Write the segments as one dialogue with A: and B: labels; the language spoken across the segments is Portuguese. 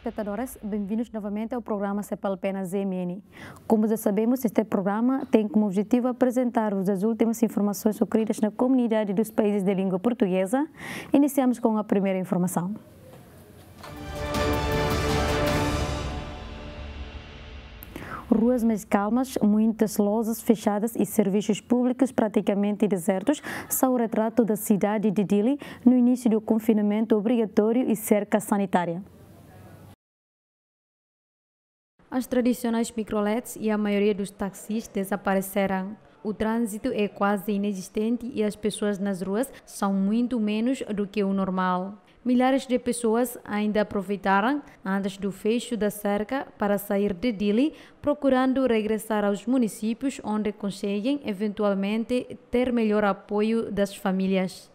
A: telespectadores, bem-vindos novamente ao programa Cepalpena ZMN. Como já sabemos, este programa tem como objetivo apresentar-vos as últimas informações ocorridas na comunidade dos países de língua portuguesa. Iniciamos com a primeira informação. ruas mais calmas, muitas lojas fechadas e serviços públicos praticamente desertos são o retrato da cidade de Dili no início do confinamento obrigatório e cerca sanitária. As tradicionais microletes e a maioria dos táxis desapareceram. O trânsito é quase inexistente e as pessoas nas ruas são muito menos do que o normal. Milhares de pessoas ainda aproveitaram antes do fecho da cerca para sair de Dili, procurando regressar aos municípios onde conseguem eventualmente ter melhor apoio das famílias.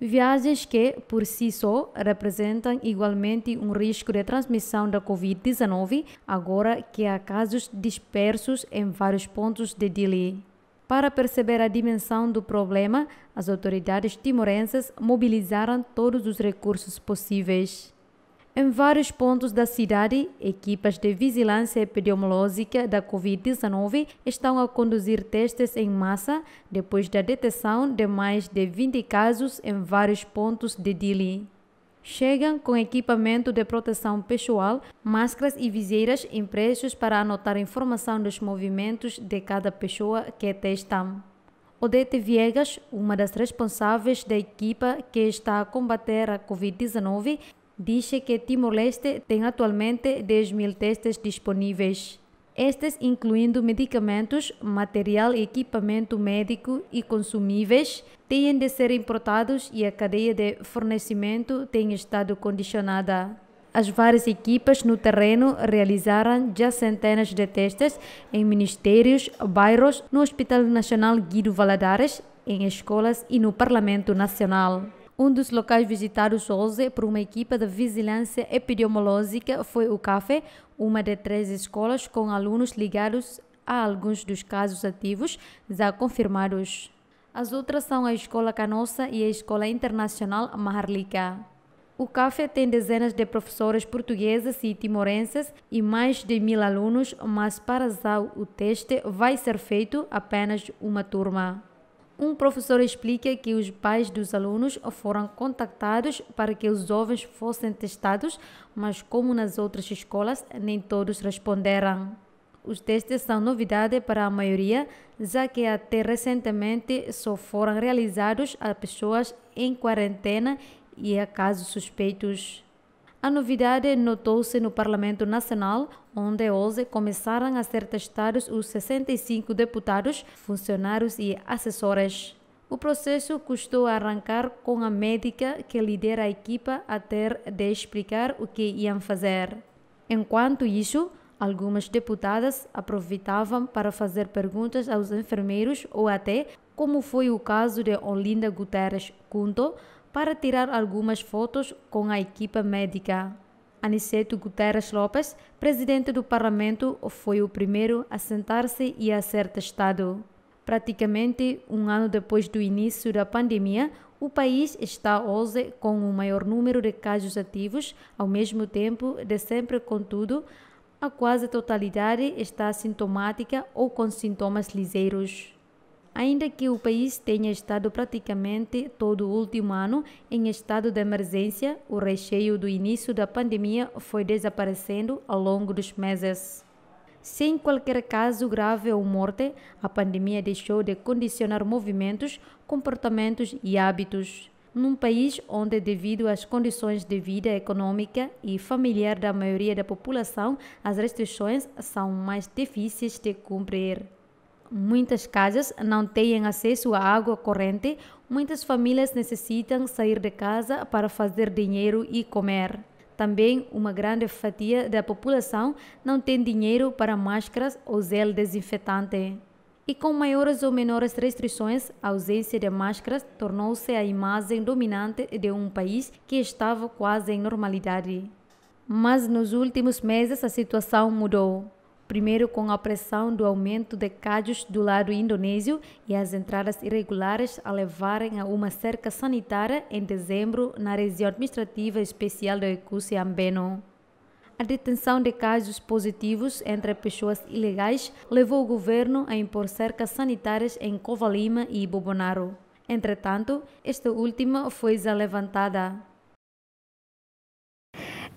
A: Viagens que, por si só, representam igualmente um risco de transmissão da Covid-19, agora que há casos dispersos em vários pontos de Dili. Para perceber a dimensão do problema, as autoridades timorenses mobilizaram todos os recursos possíveis. Em vários pontos da cidade, equipas de vigilância epidemiológica da Covid-19 estão a conduzir testes em massa depois da detecção de mais de 20 casos em vários pontos de Dili. Chegam com equipamento de proteção pessoal, máscaras e viseiras impressos para anotar informação dos movimentos de cada pessoa que testam. Odete Viegas, uma das responsáveis da equipa que está a combater a Covid-19, disse que Timor-Leste tem atualmente 10 mil testes disponíveis. Estes incluindo medicamentos, material e equipamento médico e consumíveis, têm de ser importados e a cadeia de fornecimento tem estado condicionada. As várias equipas no terreno realizaram já centenas de testes em ministérios, bairros, no Hospital Nacional Guido Valadares, em escolas e no Parlamento Nacional. Um dos locais visitados hoje por uma equipa de vigilância epidemiológica foi o CAFE, uma de três escolas com alunos ligados a alguns dos casos ativos já confirmados. As outras são a Escola Canossa e a Escola Internacional Maharlika. O CAFE tem dezenas de professores portugueses e timorenses e mais de mil alunos, mas para já o teste vai ser feito apenas uma turma. Um professor explica que os pais dos alunos foram contactados para que os jovens fossem testados, mas como nas outras escolas, nem todos responderam. Os testes são novidade para a maioria, já que até recentemente só foram realizados a pessoas em quarentena e a casos suspeitos. A novidade notou-se no Parlamento Nacional, onde hoje começaram a ser testados os 65 deputados, funcionários e assessores. O processo custou arrancar com a médica que lidera a equipa a ter de explicar o que iam fazer. Enquanto isso, algumas deputadas aproveitavam para fazer perguntas aos enfermeiros ou até, como foi o caso de Olinda Guterres Cunto, para tirar algumas fotos com a equipa médica. Aniceto Guterres Lopes, presidente do parlamento, foi o primeiro a sentar-se e a ser testado. Praticamente um ano depois do início da pandemia, o país está hoje com o maior número de casos ativos, ao mesmo tempo de sempre, contudo, a quase totalidade está assintomática ou com sintomas liseiros. Ainda que o país tenha estado praticamente todo o último ano em estado de emergência, o recheio do início da pandemia foi desaparecendo ao longo dos meses. Sem qualquer caso grave ou morte, a pandemia deixou de condicionar movimentos, comportamentos e hábitos. Num país onde, devido às condições de vida econômica e familiar da maioria da população, as restrições são mais difíceis de cumprir. Muitas casas não têm acesso à água corrente, muitas famílias necessitam sair de casa para fazer dinheiro e comer. Também uma grande fatia da população não tem dinheiro para máscaras ou gel desinfetante. E com maiores ou menores restrições, a ausência de máscaras tornou-se a imagem dominante de um país que estava quase em normalidade. Mas nos últimos meses a situação mudou primeiro com a pressão do aumento de casos do lado indonésio e as entradas irregulares a levarem a uma cerca sanitária em dezembro na região administrativa especial do Ekusi Ambeno. A detenção de casos positivos entre pessoas ilegais levou o governo a impor cercas sanitárias em Covalima e Bobonaro. Entretanto, esta última foi já levantada.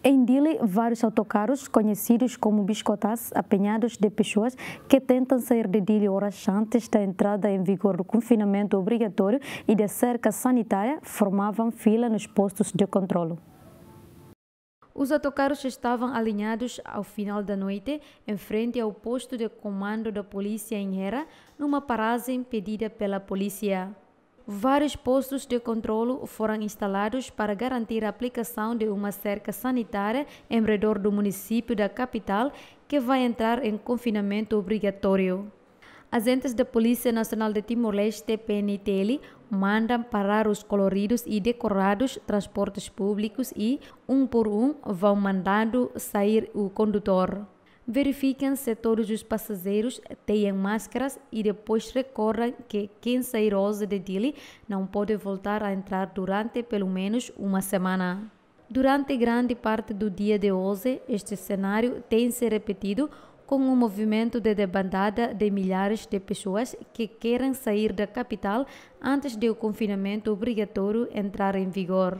B: Em Dili, vários autocarros conhecidos como biscotas apanhados de pessoas que tentam sair de Dili horas antes da entrada em vigor do confinamento obrigatório e da cerca sanitária formavam fila nos postos de controle.
A: Os autocarros estavam alinhados ao final da noite, em frente ao posto de comando da polícia em Hera, numa paragem pedida pela polícia. Vários postos de controle foram instalados para garantir a aplicação de uma cerca sanitária em redor do município da capital, que vai entrar em confinamento obrigatório. Agentes da Polícia Nacional de Timor-Leste, PNTL, mandam parar os coloridos e decorados transportes públicos e, um por um, vão mandando sair o condutor. Verifiquem se todos os passageiros têm máscaras e depois recordem que quem sair hoje de Dili não pode voltar a entrar durante pelo menos uma semana. Durante grande parte do dia de hoje, este cenário tem se repetido com um movimento de debandada de milhares de pessoas que querem sair da capital antes de o confinamento obrigatório entrar em vigor.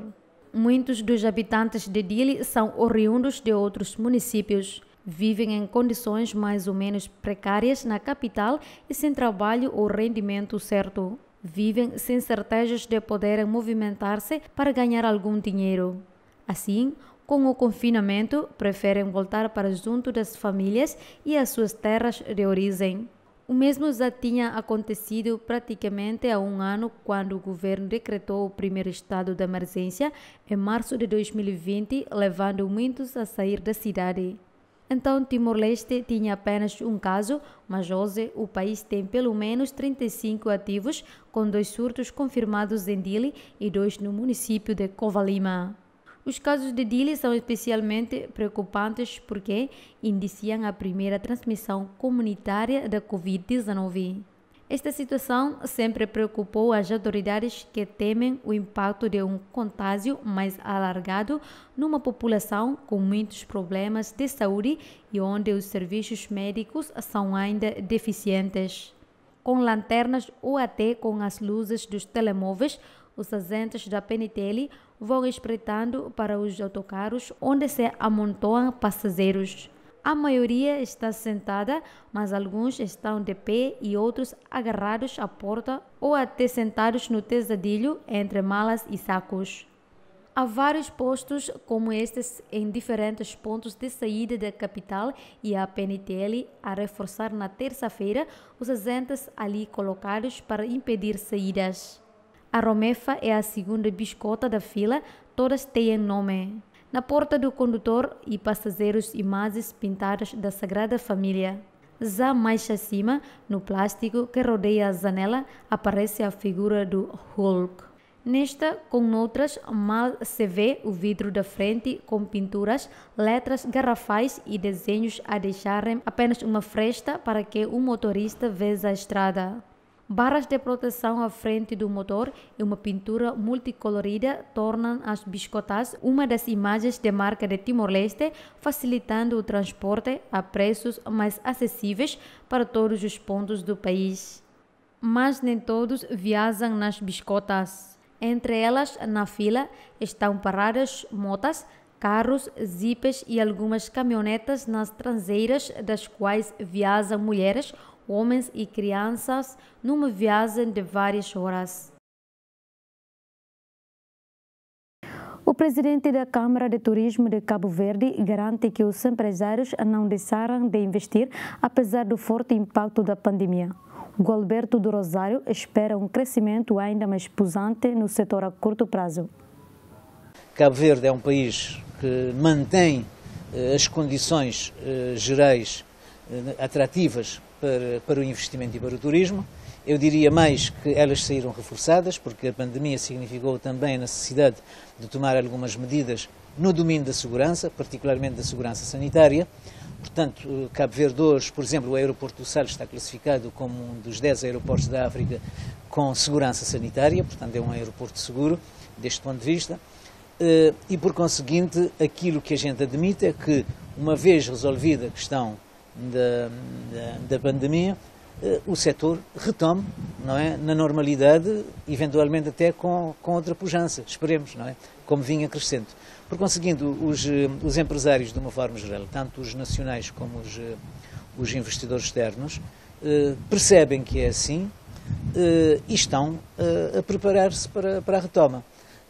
A: Muitos dos habitantes de Dili são oriundos de outros municípios. Vivem em condições mais ou menos precárias na capital e sem trabalho ou rendimento certo. Vivem sem certezas de poderem movimentar-se para ganhar algum dinheiro. Assim, com o confinamento, preferem voltar para junto das famílias e às suas terras de origem. O mesmo já tinha acontecido praticamente há um ano, quando o governo decretou o primeiro estado de emergência em março de 2020, levando muitos a sair da cidade. Então, Timor-Leste tinha apenas um caso, mas hoje o país tem pelo menos 35 ativos, com dois surtos confirmados em Dili e dois no município de Covalima. Os casos de Dili são especialmente preocupantes porque indiciam a primeira transmissão comunitária da Covid-19. Esta situação sempre preocupou as autoridades que temem o impacto de um contágio mais alargado numa população com muitos problemas de saúde e onde os serviços médicos são ainda deficientes. Com lanternas ou até com as luzes dos telemóveis, os agentes da PNTL vão espreitando para os autocarros onde se amontoam passageiros. A maioria está sentada, mas alguns estão de pé e outros agarrados à porta ou até sentados no tesadilho entre malas e sacos. Há vários postos como estes em diferentes pontos de saída da capital e a PNTL a reforçar na terça-feira os agentes ali colocados para impedir saídas. A Romefa é a segunda biscota da fila, todas têm nome. Na porta do condutor e passageiros imagens pintadas da Sagrada Família. Já mais acima, no plástico que rodeia a janela, aparece a figura do Hulk. Nesta, com outras, mal se vê o vidro da frente com pinturas, letras garrafais e desenhos a deixarem apenas uma fresta para que o motorista veja a estrada. Barras de proteção à frente do motor e uma pintura multicolorida tornam as biscotas uma das imagens de marca de Timor-Leste, facilitando o transporte a preços mais acessíveis para todos os pontos do país. Mas nem todos viajam nas biscotas. Entre elas, na fila, estão paradas motas, carros, zipes e algumas caminhonetas nas traseiras das quais viajam mulheres homens e crianças numa viagem de várias horas.
B: O presidente da Câmara de Turismo de Cabo Verde garante que os empresários não deixaram de investir apesar do forte impacto da pandemia. Gualberto do Rosário espera um crescimento ainda mais pusante no setor a curto prazo.
C: Cabo Verde é um país que mantém eh, as condições eh, gerais eh, atrativas para, para o investimento e para o turismo. Eu diria mais que elas saíram reforçadas, porque a pandemia significou também a necessidade de tomar algumas medidas no domínio da segurança, particularmente da segurança sanitária. Portanto, Cabo Verde hoje, por exemplo, o aeroporto do Sal está classificado como um dos 10 aeroportos da África com segurança sanitária, portanto é um aeroporto seguro deste ponto de vista. e, por conseguinte, aquilo que a gente admite é que, uma vez resolvida a questão da, da, da pandemia, o setor retome não é, na normalidade, eventualmente até com, com outra pujança, esperemos, não é, como vinha crescendo. Por conseguinte, os, os empresários, de uma forma geral, tanto os nacionais como os, os investidores externos, percebem que é assim e estão a preparar-se para, para a retoma.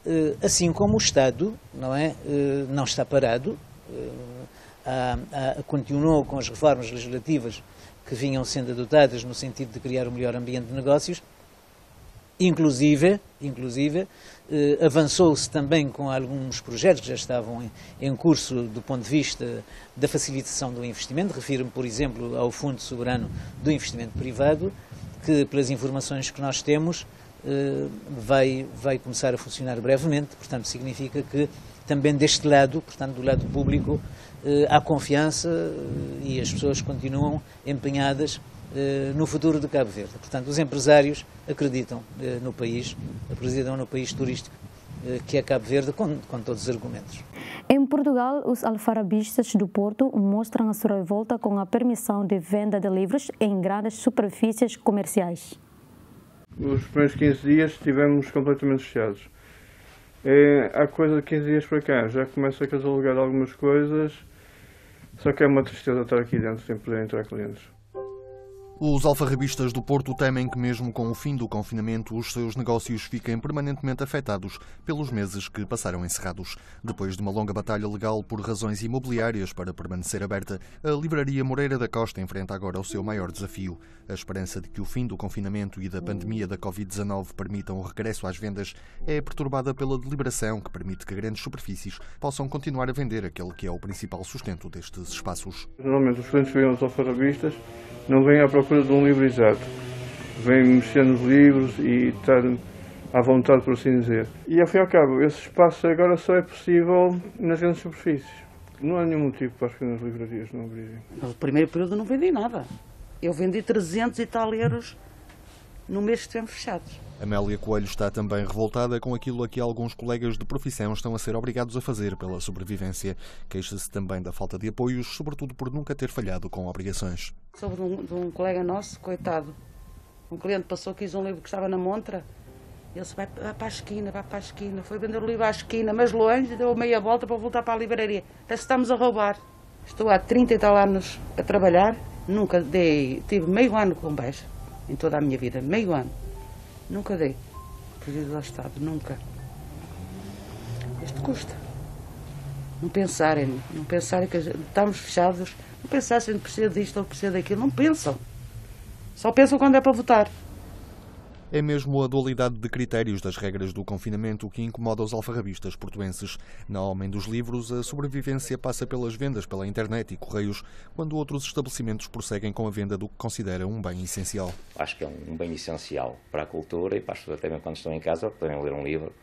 C: Eh, assim como o Estado não, é, eh, não está parado, eh, continuou com as reformas legislativas que vinham sendo adotadas no sentido de criar um melhor ambiente de negócios, inclusive, inclusive avançou-se também com alguns projetos que já estavam em, curso do ponto de vista da facilitação do investimento. Refiro-me, por exemplo, ao Fundo Soberano do Investimento Privado, que, pelas informações que nós temos, eh, vai, vai começar a funcionar brevemente, portanto significa que também deste lado, portanto do lado público, eh, há confiança eh, e as pessoas continuam empenhadas no futuro de Cabo Verde. Portanto, os empresários acreditam no país, acreditam no país turístico que é Cabo Verde, com, com todos os argumentos.
B: Em Portugal, os alfarabistas do Porto mostram a sua revolta com a permissão de venda de livros em grandes superfícies comerciais.
D: Os primeiros 15 dias estivemos completamente fechados. É, há coisa de 15 dias para cá, já começa a catalogar algumas coisas, só que é uma tristeza estar aqui dentro sem poder entrar clientes.
E: Os alfarrabistas do Porto temem que, mesmo com o fim do confinamento, os seus negócios fiquem permanentemente afetados pelos meses que passaram encerrados. Depois de uma longa batalha legal por razões imobiliárias para permanecer aberta, a livraria Moreira da Costa enfrenta agora o seu maior desafio. A esperança de que o fim do confinamento e da pandemia da Covid-19 permitam o regresso às vendas é perturbada pela deliberação que permite que grandes superfícies possam continuar a vender aquele que é o principal sustento destes espaços.
D: Normalmente os clientes vêm aos alfarrabistas não vem à procura de um livro exato. Vem mexer nos livros e estar à vontade, por assim dizer. E, ao fim e ao cabo, esse espaço agora só é possível nas grandes superfícies. Não há nenhum motivo para as pequenas livrarias não abrirem.
F: No primeiro período não vendi nada. Eu vendi 300 e tal euros no mês que estivemos fechados.
E: Amélia Coelho está também revoltada com aquilo a que alguns colegas de profissão estão a ser obrigados a fazer pela sobrevivência. Queixa-se também da falta de apoios, sobretudo por nunca ter falhado com obrigações.
F: Sobre um, de um colega nosso, coitado. Um cliente passou, quis um livro que estava na montra. Ele disse, vai para a esquina, vai para a esquina. Foi vender o livro à esquina, mas longe, deu meia volta para voltar para a livraria. Até se estamos a roubar. Estou há 30 e tal anos a trabalhar. Nunca dei, tive meio ano com baixa em toda a minha vida. Meio ano Nunca dei pedido ao Estado, nunca. Isto custa. Não pensarem, não pensarem que estamos fechados, não pensassem que precisa disto ou precisa daquilo, não pensam. Só pensam quando é para votar.
E: É mesmo a dualidade de critérios das regras do confinamento que incomoda os alfarrabistas portuenses. Na Homem dos Livros, a sobrevivência passa pelas vendas pela internet e correios, quando outros estabelecimentos prosseguem com a venda do que consideram um bem essencial.
G: Acho que é um bem essencial para a cultura e para as pessoas, mesmo quando estão em casa, poderem ler um livro,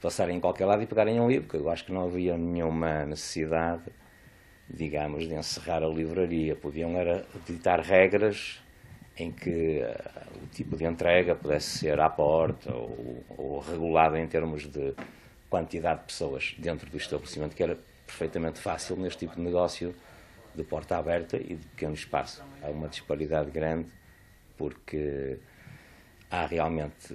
G: passarem em qualquer lado e pegarem um livro, porque eu acho que não havia nenhuma necessidade, digamos, de encerrar a livraria. Podiam era ditar regras em que uh, o tipo de entrega pudesse ser à porta ou, ou regulado em termos de quantidade de pessoas dentro do estabelecimento, que era perfeitamente fácil neste tipo de negócio de porta aberta e de pequeno espaço. Há uma disparidade grande porque há realmente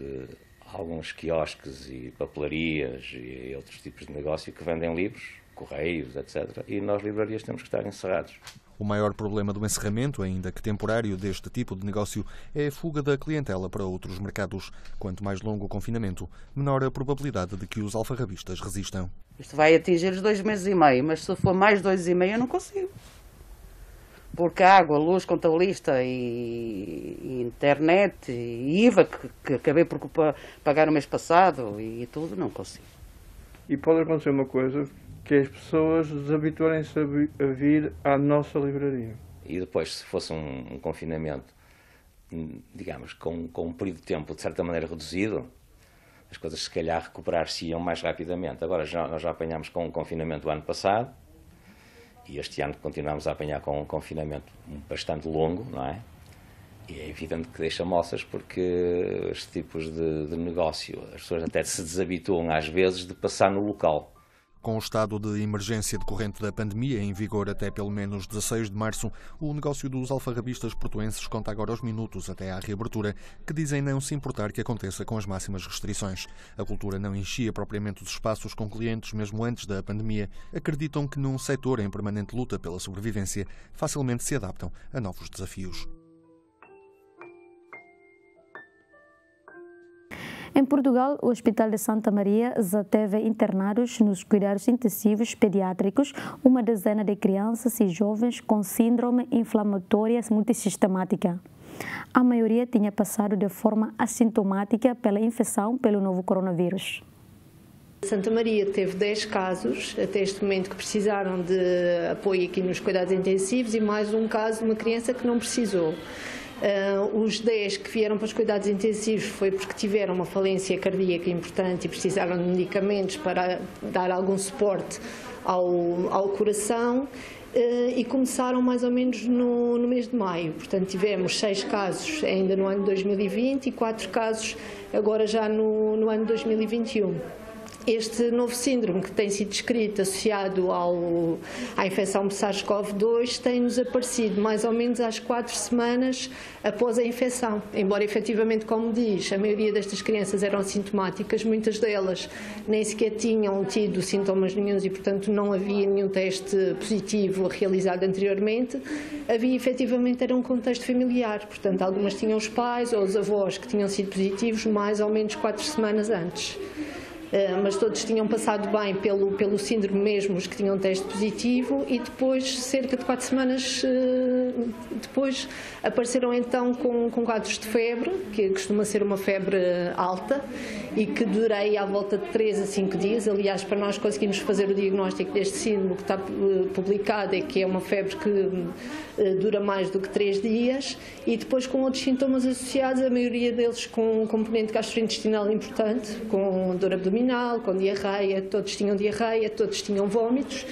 G: alguns quiosques e papelarias e outros tipos de negócio que vendem livros, correios, etc. E nós, livrarias, temos que estar encerrados.
E: O maior problema do encerramento, ainda que temporário, deste tipo de negócio é a fuga da clientela para outros mercados. Quanto mais longo o confinamento, menor a probabilidade de que os alfarrabistas resistam.
F: Isto vai atingir os dois meses e meio, mas se for mais dois e meio eu não consigo. Porque água, luz, contabilista e, e internet e IVA, que, que acabei por pagar o mês passado e tudo, não consigo.
D: E pode acontecer uma coisa que as pessoas desabituarem-se a vir à nossa livraria.
G: E depois, se fosse um, confinamento, hum, digamos, com, com um período de tempo de certa maneira reduzido, as coisas se calhar recuperar-se-iam mais rapidamente. Agora já, nós já apanhámos com um confinamento o ano passado, e este ano continuamos a apanhar com um confinamento bastante longo, não é? E é evidente que deixa moças porque estes tipos de, de negócio, as pessoas até se desabituam às vezes de passar no local
E: Com o estado de emergência decorrente da pandemia em vigor até pelo menos 16 de março, o negócio dos alfarrabistas portuenses conta agora os minutos até à reabertura, que dizem não se importar que aconteça com as máximas restrições. A cultura não enchia propriamente os espaços com clientes mesmo antes da pandemia. Acreditam que num setor em permanente luta pela sobrevivência, facilmente se adaptam a novos desafios.
B: Em Portugal, o Hospital de Santa Maria já teve internados nos cuidados intensivos pediátricos uma dezena de crianças e jovens com síndrome inflamatória multissistemática. A maioria tinha passado de forma assintomática pela infecção pelo novo coronavírus.
H: Santa Maria teve 10 casos até este momento que precisaram de apoio aqui nos cuidados intensivos e mais um caso de uma criança que não precisou. Uh, os 10 que vieram para os cuidados intensivos foi porque tiveram uma falência cardíaca importante e precisaram de medicamentos para dar algum suporte ao, ao coração. Uh, e começaram mais ou menos no, no, mês de maio. Portanto, tivemos seis casos ainda no ano 2020 e quatro casos agora já no, no ano 2021. Este novo síndrome que tem sido descrito associado ao, à infecção de SARS-CoV-2 tem-nos aparecido mais ou menos às quatro semanas após a infecção. Embora efetivamente, como diz, a maioria destas crianças eram assintomáticas, muitas delas nem sequer tinham tido sintomas nenhums e, portanto, não havia nenhum teste positivo realizado anteriormente. Havia efetivamente era um contexto familiar, portanto, algumas tinham os pais ou os avós que tinham sido positivos mais ou menos quatro semanas antes. Eh, mas todos tinham passado bem pelo, pelo síndrome mesmo, os que tinham teste positivo, e depois, cerca de quatro semanas eh, depois, apareceram então com, com quadros de febre, que costuma ser uma febre alta, e que durei à volta de 3 a 5 dias. Aliás, para nós conseguirmos fazer o diagnóstico deste síndrome que está eh, publicado, é que é uma febre que dura mais do que 3 dias, e depois com outros sintomas associados, a maioria deles com um componente gastrointestinal importante, com dor abdominal abdominal, com diarreia, todos tinham diarreia, todos tinham vômitos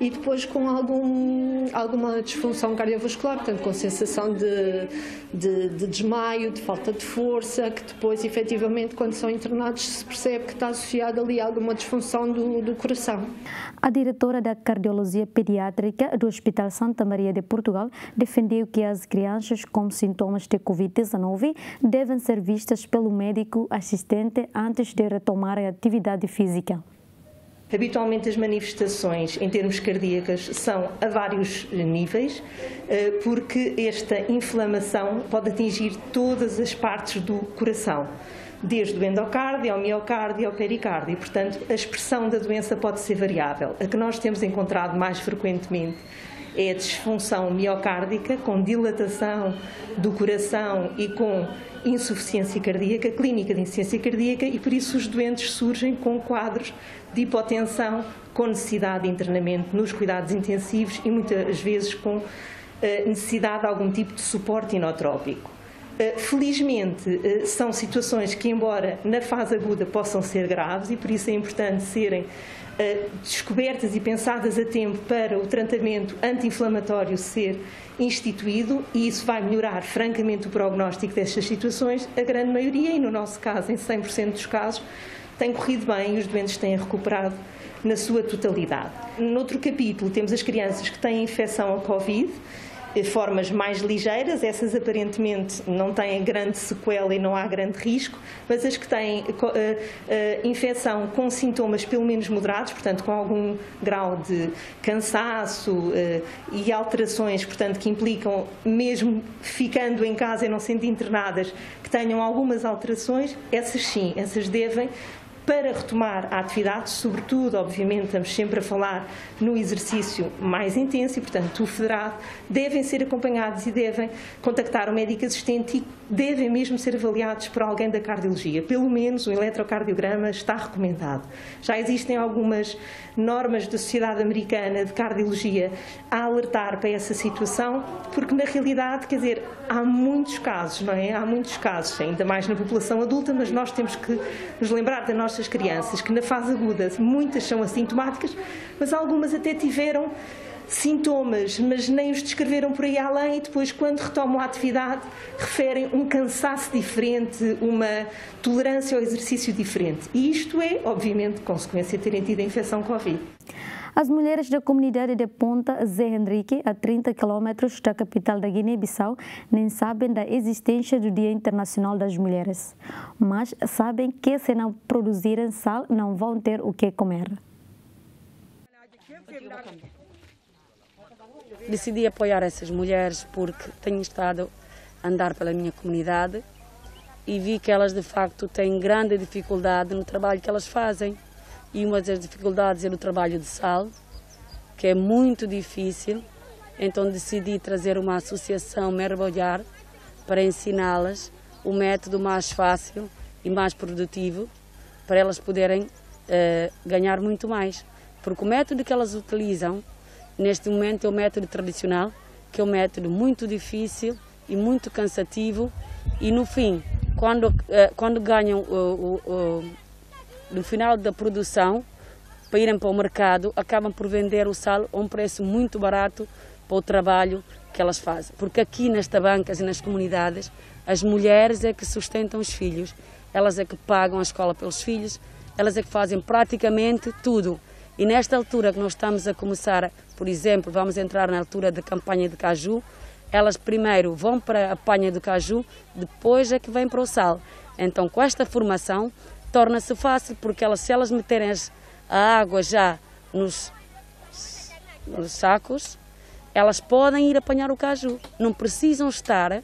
H: e depois com algum, alguma disfunção cardiovascular, portanto com sensação de, de, de, desmaio, de falta de força, que depois efetivamente quando são internados se percebe que está associada ali a alguma disfunção do, do coração.
B: A diretora da Cardiologia Pediátrica do Hospital Santa Maria de Portugal defendeu que as crianças com sintomas de Covid-19 devem ser vistas pelo médico assistente antes de retomar a atividade física.
I: Habitualmente as manifestações em termos cardíacas são a vários níveis, eh, porque esta inflamação pode atingir todas as partes do coração, desde o endocárdio ao miocárdio ao pericárdio. Portanto, a expressão da doença pode ser variável. A que nós temos encontrado mais frequentemente é a disfunção miocárdica, com dilatação do coração e com insuficiência cardíaca, clínica de insuficiência cardíaca, e por isso os doentes surgem com quadros de hipotensão com necessidade de internamento nos cuidados intensivos e muitas vezes com eh, necessidade de algum tipo de suporte inotrópico. Eh, felizmente, eh, são situações que, embora na fase aguda possam ser graves, e por isso é importante serem descobertas e pensadas a tempo para o tratamento anti-inflamatório ser instituído, e isso vai melhorar francamente o prognóstico destas situações, a grande maioria, e no nosso caso, em 100% dos casos, tem corrido bem e os doentes têm recuperado na sua totalidade. Noutro capítulo temos as crianças que têm infecção ao Covid, eh, formas mais ligeiras, essas aparentemente não têm grande sequela e não há grande risco, mas as que têm uh, uh, infecção com sintomas pelo menos moderados, portanto com algum grau de cansaço uh, e alterações, portanto que implicam mesmo ficando em casa e não sendo internadas, que tenham algumas alterações, essas sim, essas devem para retomar a atividade, sobretudo, obviamente, estamos sempre a falar no exercício mais intenso e, portanto, o federado, devem ser acompanhados e devem contactar o médico assistente e devem mesmo ser avaliados por alguém da cardiologia. Pelo menos o eletrocardiograma está recomendado. Já existem algumas normas da Sociedade Americana de Cardiologia a alertar para essa situação, porque na realidade, quer dizer, há muitos casos, não é? Há muitos casos, ainda mais na população adulta, mas nós temos que nos lembrar das nossas crianças, que na fase aguda muitas são assintomáticas, mas algumas até tiveram sintomas, mas nem os descreveram por aí além e depois, quando retomam a atividade, referem um cansaço diferente, uma tolerância ao exercício diferente. E isto é, obviamente, consequência de terem tido a infecção Covid.
B: As mulheres da comunidade de Ponta Zé Henrique, a 30 quilômetros da capital da Guiné-Bissau, nem sabem da existência do Dia Internacional das Mulheres, mas sabem que se não produzirem sal, não vão ter o que comer.
J: Decidi apoiar essas mulheres porque tenho estado a andar pela minha comunidade e vi que elas de facto têm grande dificuldade no trabalho que elas fazem e uma das dificuldades é o trabalho de sal, que é muito difícil. Então decidi trazer uma associação mergulhar para ensiná-las o método mais fácil e mais produtivo para elas poderem uh, ganhar muito mais. Porque o método que elas utilizam neste momento é o método tradicional, que é um método muito difícil e muito cansativo e no fim, quando, uh, quando ganham o, o no final da produção, para irem para o mercado, acabam por vender o sal a um preço muito barato para o trabalho que elas fazem. Porque aqui nas tabancas e nas comunidades, as mulheres é que sustentam os filhos, elas é que pagam a escola pelos filhos, elas é que fazem praticamente tudo. E nesta altura que nós estamos a começar, por exemplo, vamos entrar na altura da campanha de caju, elas primeiro vão para a panha do caju, depois é que vêm para o sal. Então, com esta formação, torna-se fácil, porque elas, se elas meterem a água já nos, nos sacos, elas podem ir apanhar o caju. Não precisam estar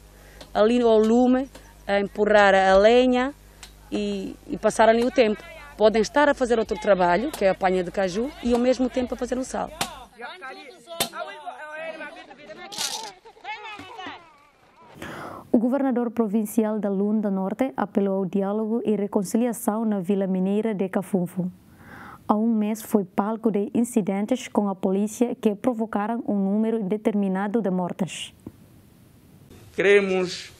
J: ali ao lume a empurrar a lenha e, e passar ali o tempo. Podem estar a fazer outro trabalho, que é a apanha de caju, e ao mesmo tempo a fazer o sal.
B: O governador provincial da Lunda Norte apelou ao diálogo e reconciliação na Vila Mineira de Cafunfo. Há um mês foi palco de incidentes com a polícia que provocaram um número indeterminado de mortes.
K: Cremos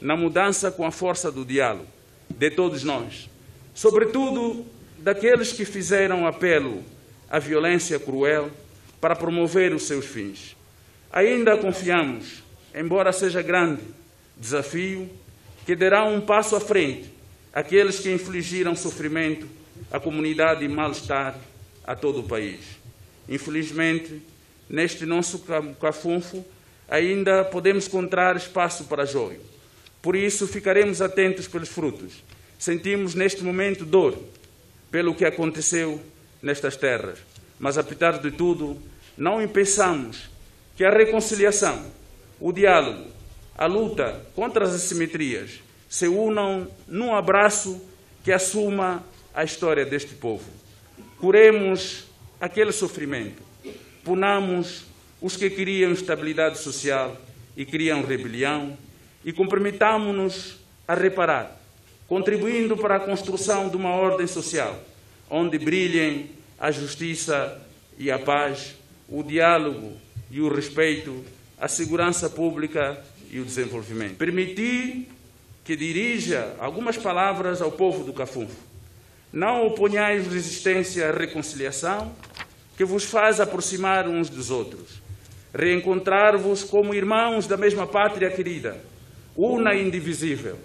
K: na mudança com a força do diálogo de todos nós, sobretudo daqueles que fizeram apelo à violência cruel para promover os seus fins. Ainda confiamos, embora seja grande, desafio que dará um passo à frente àqueles que infligiram sofrimento à comunidade e mal-estar a todo o país. Infelizmente, neste nosso cafunfo, ainda podemos encontrar espaço para joio. Por isso, ficaremos atentos pelos frutos. Sentimos neste momento dor pelo que aconteceu nestas terras, mas, apesar de tudo, não pensamos que a reconciliação, o diálogo, a luta contra as assimetrias se unam num abraço que assuma a história deste povo. Curemos aquele sofrimento, punamos os que queriam estabilidade social e queriam rebelião e comprometamos-nos a reparar, contribuindo para a construção de uma ordem social onde brilhem a justiça e a paz, o diálogo e o respeito, a segurança pública e o desenvolvimento. Permitir que dirija algumas palavras ao povo do Cafunfo. Não oponhais resistência à reconciliação, que vos faz aproximar uns dos outros. Reencontrar-vos como irmãos da mesma pátria querida, una e indivisível,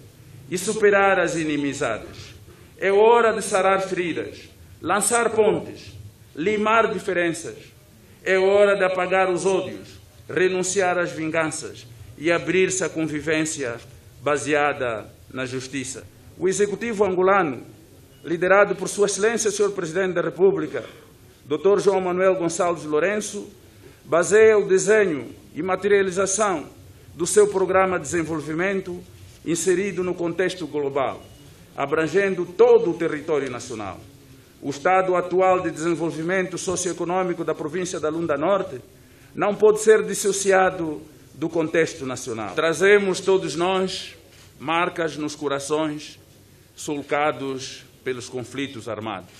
K: e superar as inimizades. É hora de sarar feridas, lançar pontes, limar diferenças. É hora de apagar os ódios, renunciar às vinganças e abrir-se à convivência baseada na justiça. O executivo angolano, liderado por Sua Excelência, Senhor Presidente da República, Dr. João Manuel Gonçalves Lourenço, baseia o desenho e materialização do seu programa de desenvolvimento inserido no contexto global, abrangendo todo o território nacional. O estado atual de desenvolvimento socioeconômico da província da Lunda Norte não pode ser dissociado do contexto nacional. Trazemos todos nós marcas nos corações sulcados pelos conflitos armados.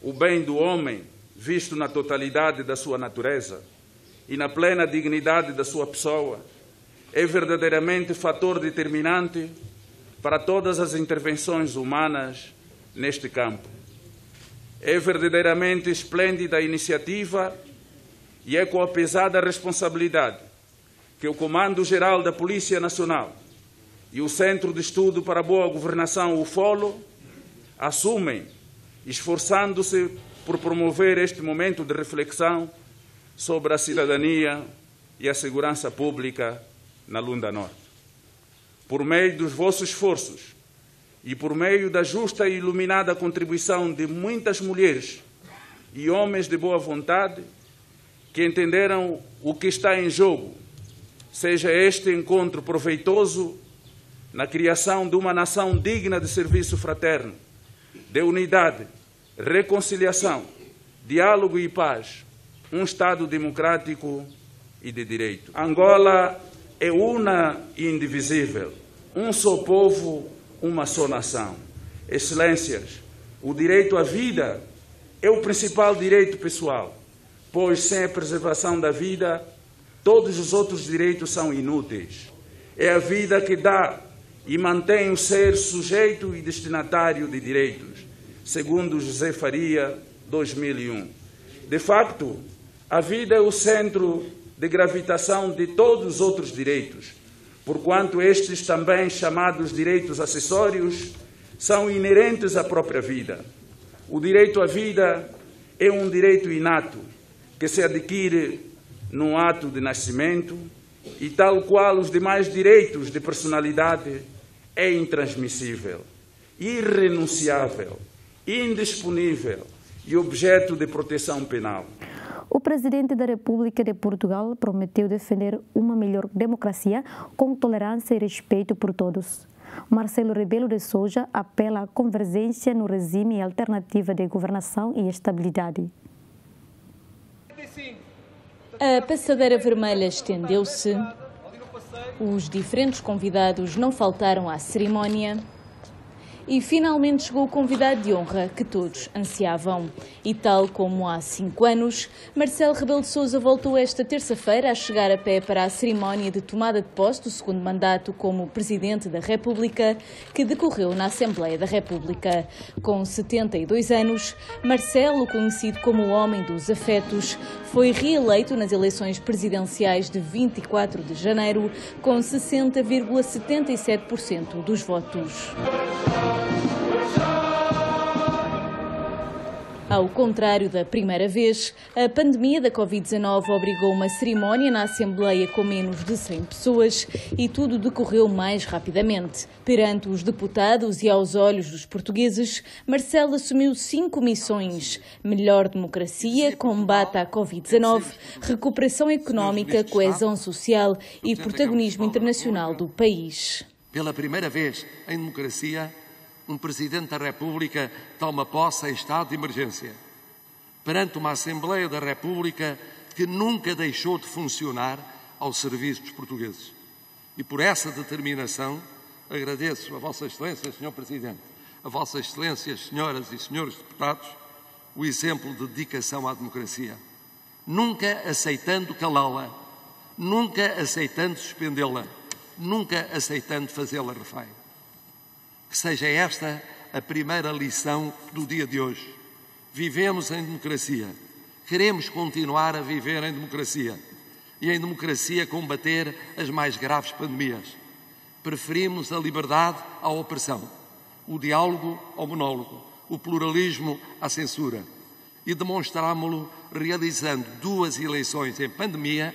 K: O bem do homem, visto na totalidade da sua natureza e na plena dignidade da sua pessoa, é verdadeiramente fator determinante para todas as intervenções humanas neste campo. É verdadeiramente esplêndida a iniciativa E é com a pesada responsabilidade que o Comando-Geral da Polícia Nacional e o Centro de Estudo para a Boa Governação, o FOLO, assumem, esforçando-se por promover este momento de reflexão sobre a cidadania e a segurança pública na Lunda Norte. Por meio dos vossos esforços e por meio da justa e iluminada contribuição de muitas mulheres e homens de boa vontade que entenderam o que está em jogo, seja este encontro proveitoso na criação de uma nação digna de serviço fraterno, de unidade, reconciliação, diálogo e paz, um Estado democrático e de direito. Angola é una e indivisível, um só povo, uma só nação. Excelências, o direito à vida é o principal direito pessoal, pois sem a preservação da vida, todos os outros direitos são inúteis. É a vida que dá e mantém o ser sujeito e destinatário de direitos, segundo José Faria, 2001. De facto, a vida é o centro de gravitação de todos os outros direitos, porquanto estes também chamados direitos acessórios são inerentes à própria vida. O direito à vida é um direito inato que se adquire no ato de nascimento e, tal qual os demais direitos de personalidade, é intransmissível, irrenunciável, indisponível e objeto de proteção penal.
B: O presidente da República de Portugal prometeu defender uma melhor democracia com tolerância e respeito por todos. Marcelo Rebelo de Souza apela à convergência no regime e alternativa de governação e estabilidade.
L: A passadeira vermelha estendeu-se, os diferentes convidados não faltaram à cerimónia e finalmente chegou o convidado de honra que todos ansiavam. E tal como há cinco anos, Marcelo Rebelo de Sousa voltou esta terça-feira a chegar a pé para a cerimónia de tomada de posse do segundo mandato como Presidente da República, que decorreu na Assembleia da República. Com 72 anos, Marcelo, conhecido como o Homem dos Afetos, foi reeleito nas eleições presidenciais de 24 de janeiro, com 60,77% dos votos. Ao contrário da primeira vez, a pandemia da Covid-19 obrigou uma cerimónia na Assembleia com menos de 100 pessoas e tudo decorreu mais rapidamente. Perante os deputados e aos olhos dos portugueses, Marcelo assumiu cinco missões: melhor democracia, combate à Covid-19, recuperação económica, coesão social e protagonismo internacional do país.
M: Pela primeira vez em democracia, um Presidente da República toma posse em estado de emergência, perante uma Assembleia da República que nunca deixou de funcionar ao serviço dos portugueses. E por essa determinação, agradeço a Vossa Excelência, Sr. Presidente, a Vossas Excelências, Senhoras e Senhores Deputados, o exemplo de dedicação à democracia. Nunca aceitando calá-la, nunca aceitando suspendê-la, nunca aceitando fazê-la refém. Que seja esta a primeira lição do dia de hoje. Vivemos em democracia. Queremos continuar a viver em democracia. E em democracia combater as mais graves pandemias. Preferimos a liberdade à opressão, o diálogo ao monólogo, o pluralismo à censura. E demonstrámo-lo realizando duas eleições em pandemia,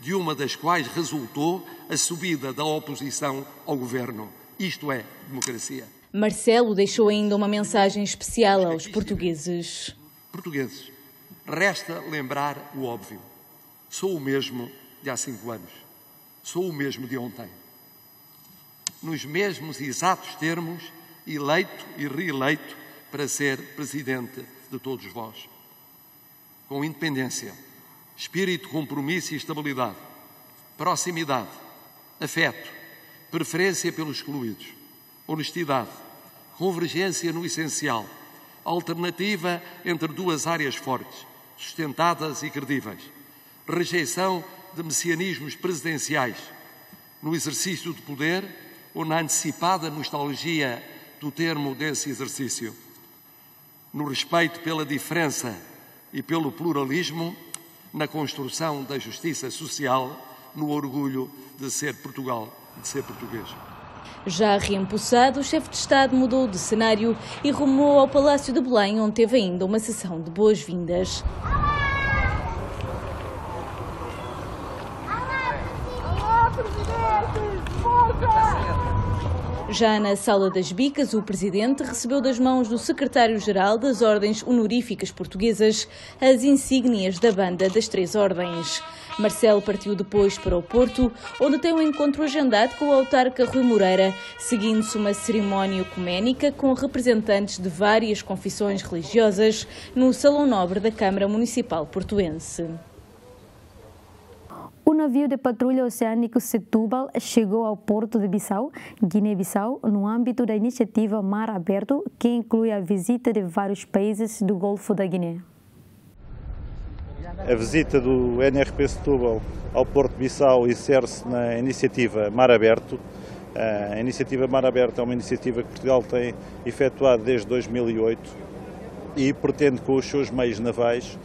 M: de uma das quais resultou a subida da oposição ao governo. Isto é democracia.
L: Marcelo deixou ainda uma mensagem especial aos portugueses.
M: Portugueses, resta lembrar o óbvio. Sou o mesmo de há cinco anos. Sou o mesmo de ontem. Nos mesmos exatos termos, eleito e reeleito para ser presidente de todos vós. Com independência, espírito de compromisso e estabilidade, proximidade, afeto, preferência pelos excluídos, honestidade, convergência no essencial, alternativa entre duas áreas fortes, sustentadas e credíveis, rejeição de messianismos presidenciais, no exercício de poder ou na antecipada nostalgia do termo desse exercício, no respeito pela diferença e pelo pluralismo, na construção da justiça social, no orgulho de ser Portugal, de ser português.
L: Já reempossado, o chefe de Estado mudou de cenário e rumou ao Palácio de Belém, onde teve ainda uma sessão de boas-vindas. Já na Sala das Bicas, o Presidente recebeu das mãos do Secretário-Geral das Ordens Honoríficas Portuguesas as insígnias da Banda das Três Ordens. Marcelo partiu depois para o Porto, onde tem um encontro agendado com o autarca Rui Moreira, seguindo-se uma cerimónia ecuménica com representantes de várias confissões religiosas no Salão Nobre da Câmara Municipal Portuense.
B: O navio de patrulha oceânico Setúbal chegou ao porto de Bissau, Guiné-Bissau, no âmbito da iniciativa Mar Aberto, que inclui a visita de vários países do Golfo da Guiné.
N: A visita do NRP Setúbal ao Porto de Bissau insere-se na iniciativa Mar Aberto. A iniciativa Mar Aberto é uma iniciativa que Portugal tem efetuado desde 2008 e pretende, com os seus meios navais,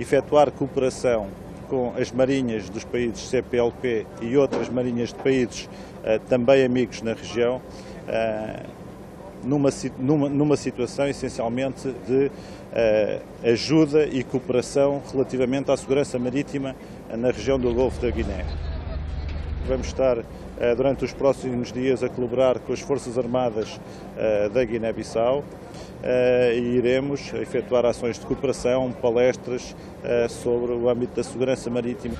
N: efetuar cooperação com as marinhas dos países CPLP e outras marinhas de países também amigos na região, numa, numa, numa situação essencialmente de ajuda e cooperação relativamente à segurança marítima na região do Golfo da Guiné. Vamos estar durante os próximos dias a colaborar com as Forças Armadas da Guiné-Bissau e iremos efetuar ações de cooperação, palestras sobre o âmbito da segurança marítima.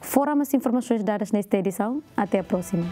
B: Foram as informações dadas nesta edição. Até a próxima.